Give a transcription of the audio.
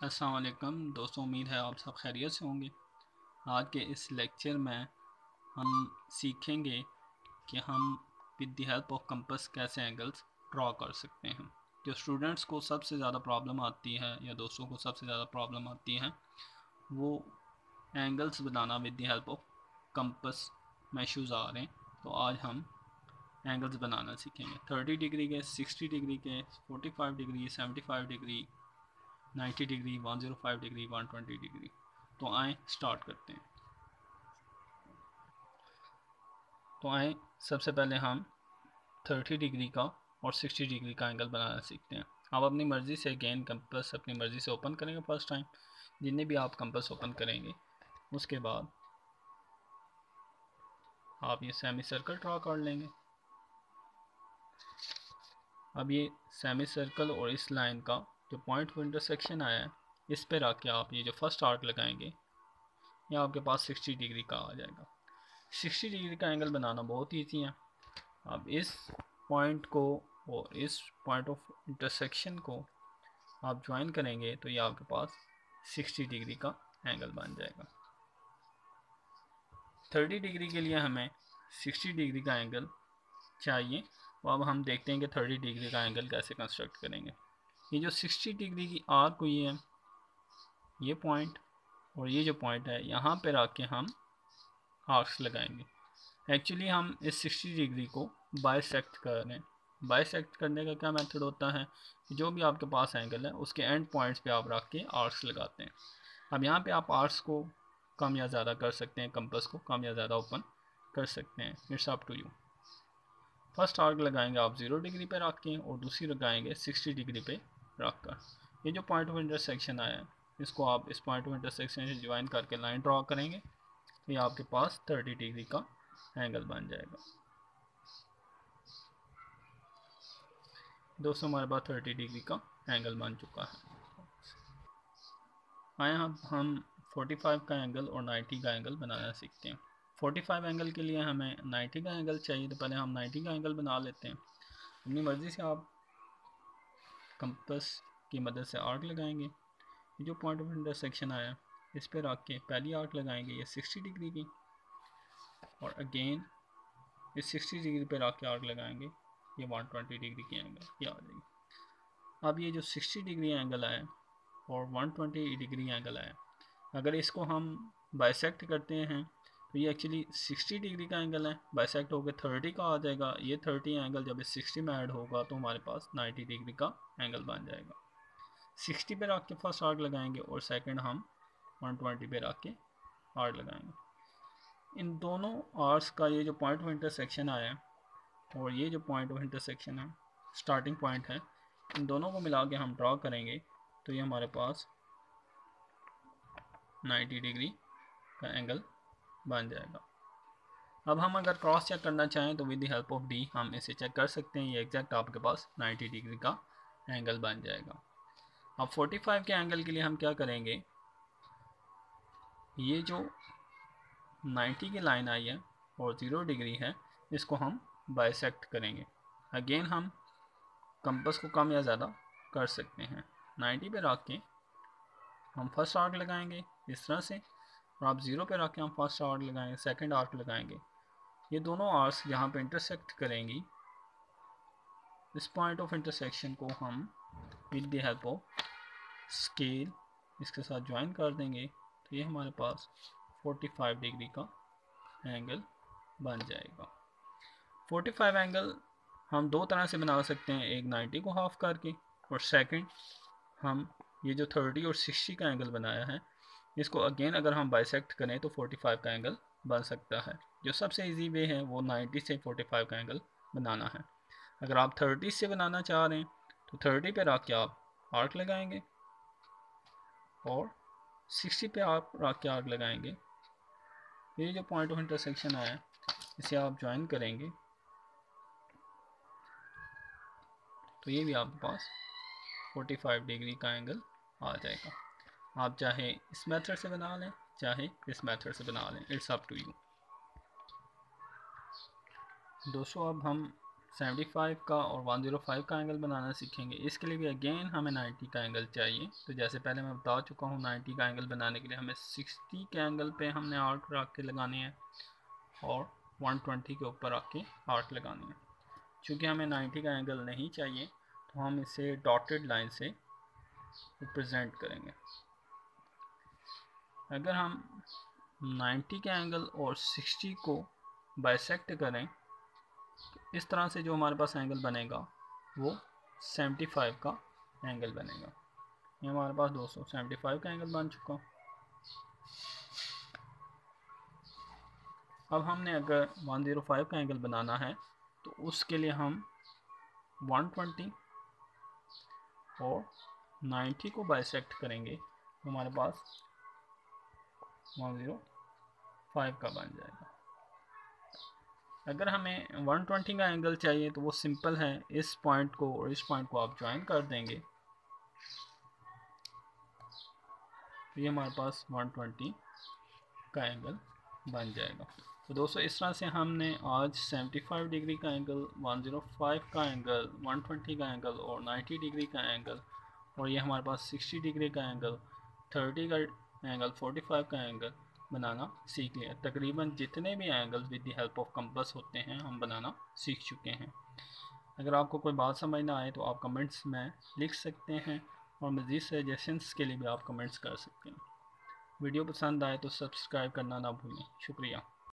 अस्सलाम वालेकुम दोस्तों, उम्मीद है आप सब खैरियत से होंगे। आज के इस लेक्चर में हम सीखेंगे कि हम with the help of compass कैसे एंगल्स ड्रा कर सकते हैं। जो स्टूडेंट्स को सबसे ज़्यादा प्रॉब्लम आती है या दोस्तों को सबसे ज़्यादा प्रॉब्लम आती है, वो angles banana with the help of compass में आ रहे हैं। तो आज हम एंगल्स बनाना सीखेंगे। 30 डिग्री के 60 डिग्री के 45 degree 75 degree 90 degree 105 degree 120 degree. तो आए स्टार्ट करते हैं। तो आए, सबसे पहले हम 30 डिग्री का और 60 डिग्री का एंगल बनाना सीखते हैं। आप अपनी मर्ज़ी से गेन कंपस अपनी मर्ज़ी से ओपन करेंगे फ़र्स्ट टाइम जितने भी आप कंपस ओपन करेंगे, उसके बाद आप ये सेमी सर्कल ड्रा कर लेंगे। अब ये सेमी सर्कल और इस लाइन का जो पॉइंट ऑफ़ इंटरसेक्शन आया है, इस पर आके आप ये जो फ़र्स्ट आर्क लगाएँगे, ये आपके पास 60 डिग्री का आ जाएगा। 60 डिग्री का एंगल बनाना बहुत ईजी है। अब इस पॉइंट को और इस पॉइंट ऑफ़ इंटरसेक्शन को आप ज्वाइन करेंगे तो ये आपके पास 60 डिग्री का एंगल बन जाएगा। 30 डिग्री के लिए हमें 60 डिग्री का एंगल चाहिए। तो अब हम देखते हैं कि 30 डिग्री का एंगल कैसे कंस्ट्रक्ट करेंगे। ये जो 60 डिग्री की आर्क हुई है, ये पॉइंट और ये जो पॉइंट है, यहाँ पर आके हम आर्क्स लगाएँगे। एक्चुअली हम इस 60 डिग्री को बाइसेक्ट कर रहे हैं। बाइसेक्ट करने का क्या मेथड होता है? जो भी आपके पास एंगल है, उसके एंड पॉइंट्स पे आप रख के आर्क्स लगाते हैं। अब यहाँ पे आप आर्क्स को कम या ज़्यादा कर सकते हैं कंपस को कम या ज़्यादा ओपन कर सकते हैं। It's up to you first arc लगाएँगे आप ज़ीरो डिग्री पे रख के और दूसरी लगाएँगे सिक्सटी डिग्री पे रख कर ये जो पॉइंट ऑफ़ इंटरसेक्शन आया है, इसको आप इस पॉइंट ऑफ़ इंटरसेक्शन से ज्वाइन करके लाइन ड्रॉ करेंगे तो ये आपके पास 30 डिग्री का एंगल बन जाएगा। दोस्तों, हमारे पास 30 डिग्री का एंगल बन चुका है। आए हम हम 45 का एंगल और 90 का एंगल बनाना सीखते हैं। 45 एंगल के लिए हमें 90 का एंगल चाहिए तो पहले हम 90 का एंगल बना लेते हैं। अपनी मर्ज़ी से आप कंपस की मदद से आर्क लगाएँगे। जो पॉइंट ऑफ़ इंटरसेक्शन आया, इस पर रख के पहली आर्क लगाएँगे ये 60 डिग्री की। और अगेन इस 60 डिग्री पे रख के आर्क लगाएँगे, ये 120 डिग्री की एंगल ये आ जाएगी। अब ये जो 60 डिग्री एंगल आया और 120 डिग्री एंगल आया, अगर इसको हम बाइसेक्ट करते हैं तो ये एक्चुअली 60 डिग्री का एंगल है बाइसेक्ट होकर 30 का आ जाएगा। ये 30 एंगल जब इस 60 में ऐड होगा तो हमारे पास 90 डिग्री का एंगल बन जाएगा। 60 पे रख के फ़र्स्ट आर्ट लगाएँगे और सेकंड हम 120 पे रख के आर्ट लगाएँगे। इन दोनों आर्ट्स का ये जो पॉइंट ऑफ़ इंटरसेक्शन आया है और ये जो पॉइंट ऑफ़ इंटरसेक्शन है स्टार्टिंग पॉइंट है, इन दोनों को मिला के हम ड्रॉ करेंगे तो ये हमारे पास 90 डिग्री का एंगल बन जाएगा। अब हम अगर क्रॉस चेक करना चाहें तो with the help of D हम इसे चेक कर सकते हैं। ये एग्जैक्ट आपके पास 90 डिग्री का एंगल बन जाएगा। अब 45 के एंगल के लिए हम क्या करेंगे? ये जो 90 की लाइन आई है और ज़ीरो डिग्री है, इसको हम बाइसेक्ट करेंगे। अगेन हम कंपस को कम या ज़्यादा कर सकते हैं। 90 पे रख के हम फ़र्स्ट आर्क लगाएँगे। इस तरह से और आप ज़ीरो पे रख के हम फ़र्स्ट आर्क लगाएँगे सेकंड आर्क लगाएँगे। ये दोनों आर्क्स जहाँ पे इंटरसेक्ट करेंगी। इस पॉइंट ऑफ़ इंटरसेक्शन को हम with the help of scale इसके साथ ज्वाइन कर देंगे तो ये हमारे पास 45 डिग्री का एंगल बन जाएगा। 45 एंगल हम दो तरह से बना सकते हैं, एक 90 को हाफ़ करके और सेकंड हम ये जो 30 और 60 का एंगल बनाया है इसको अगेन अगर हम बाइसेक्ट करें तो 45 का एंगल बन सकता है। जो सबसे इजी वे है वो 90 से 45 का एंगल बनाना है। अगर आप 30 से बनाना चाह रहे हैं तो 30 पे रख के आप आर्क लगाएँगे और 60 पे आप रख के आर्क लगाएँगे। ये जो पॉइंट ऑफ़ इंटरसेक्शन है इसे आप ज्वाइन करेंगे। तो ये भी आपके पास 45 डिग्री का एंगल आ जाएगा। आप चाहे इस मेथड से बना लें, चाहे इस मेथड से बना लें, इट्स अप टू यू। दोस्तों, अब हम 75 का और 105 का एंगल बनाना सीखेंगे। इसके लिए भी अगेन हमें 90 का एंगल चाहिए। तो जैसे पहले मैं बता चुका हूँ 90 का एंगल बनाने के लिए हमें 60 के एंगल पे हमने आर्क रख के लगाने हैं और 120 के ऊपर आके आर्क लगानी है। चूँकि हमें 90 का एंगल नहीं चाहिए तो हम इसे डॉटेड लाइन से रिप्रजेंट करेंगे। अगर हम 90 के एंगल और 60 को बाइसेक्ट करें तो इस तरह से जो हमारे पास एंगल बनेगा, वो 75 का एंगल बनेगा। ये हमारे पास 275 का एंगल बन चुका। अब हमने अगर 105 का एंगल बनाना है तो उसके लिए हम 120 और 90 को बाइसेक्ट करेंगे। हमारे पास 105 का बन जाएगा। अगर हमें 120 का एंगल चाहिए तो वो सिंपल है। इस पॉइंट को और इस पॉइंट को आप ज्वाइन कर देंगे। तो ये हमारे पास 120 का एंगल बन जाएगा। तो दोस्तों, इस तरह से हमने आज 75 डिग्री का एंगल 105 का एंगल 120 का एंगल और 90 डिग्री का एंगल और ये हमारे पास 60 डिग्री का एंगल 30 का एंगल 45 का एंगल बनाना सीख लिया। तकरीबन जितने भी angle with the help of compass होते हैं, हम बनाना सीख चुके हैं। अगर आपको कोई बात समझ ना आए तो आप कमेंट्स में लिख सकते हैं और मज़ीद सजेशंस के लिए भी आप कमेंट्स कर सकते हैं। वीडियो पसंद आए तो सब्सक्राइब करना ना भूलें। शुक्रिया।